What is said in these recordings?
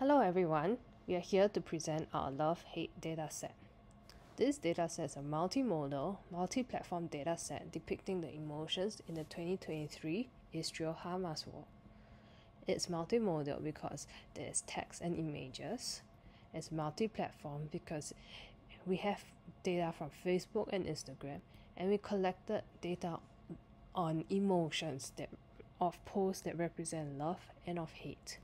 Hello everyone, we are here to present our love-hate dataset. This dataset is a multimodal, multi-platform dataset depicting the emotions in the 2023 Israel-Hamas war. It's multimodal because there's text and images. It's multi-platform because we have data from Facebook and Instagram and we collected data on emotions that of posts that represent love and of hate.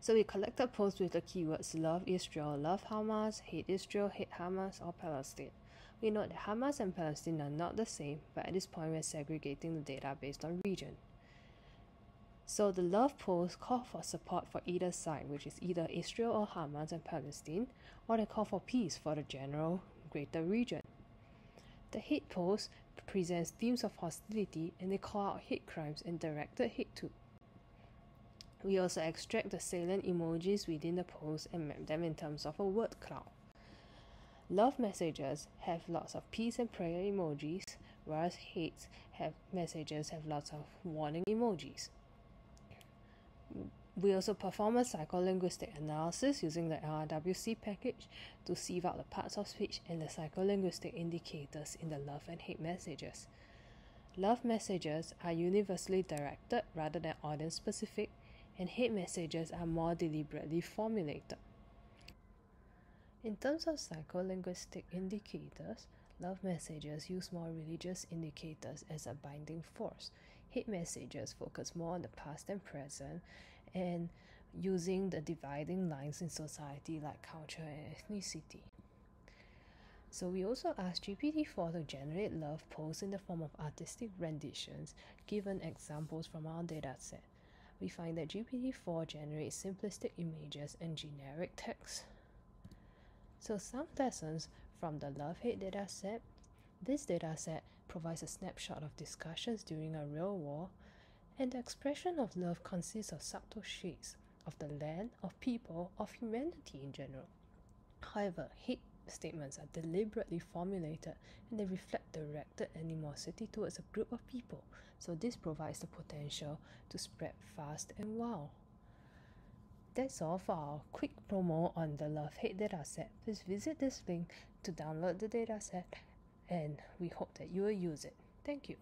So we collected posts with the keywords love Israel, love Hamas, hate Israel, hate Hamas, or Palestine. We note that Hamas and Palestine are not the same, but at this point we're segregating the data based on region. So the love posts call for support for either side, which is either Israel or Hamas and Palestine, or they call for peace for the general greater region. The hate post presents themes of hostility and they call out hate crimes and directed hate to. We also extract the salient emojis within the post and map them in terms of a word cloud. Love messages have lots of peace and prayer emojis, whereas hate have messages have lots of warning emojis. We also perform a psycholinguistic analysis using the LIWC package to sieve out the parts of speech and the psycholinguistic indicators in the love and hate messages. Love messages are universally directed rather than audience specific, and hate messages are more deliberately formulated. In terms of psycholinguistic indicators, love messages use more religious indicators as a binding force. Hate messages focus more on the past and present and using the dividing lines in society like culture and ethnicity. So we also asked GPT-4 to generate love posts in the form of artistic renditions, given examples from our dataset. We find that GPT-4 generates simplistic images and generic text. So some lessons from the love-hate dataset. This dataset provides a snapshot of discussions during a real war and the expression of love consists of subtle shades of the land, of people, of humanity in general. However, hate statements are deliberately formulated and they reflect directed animosity towards a group of people, so this provides the potential to spread fast and wild. That's all for our quick promo on the Love Hate dataset. Please visit this link to download the dataset and we hope that you will use it. Thank you.